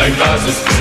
dein Glas ist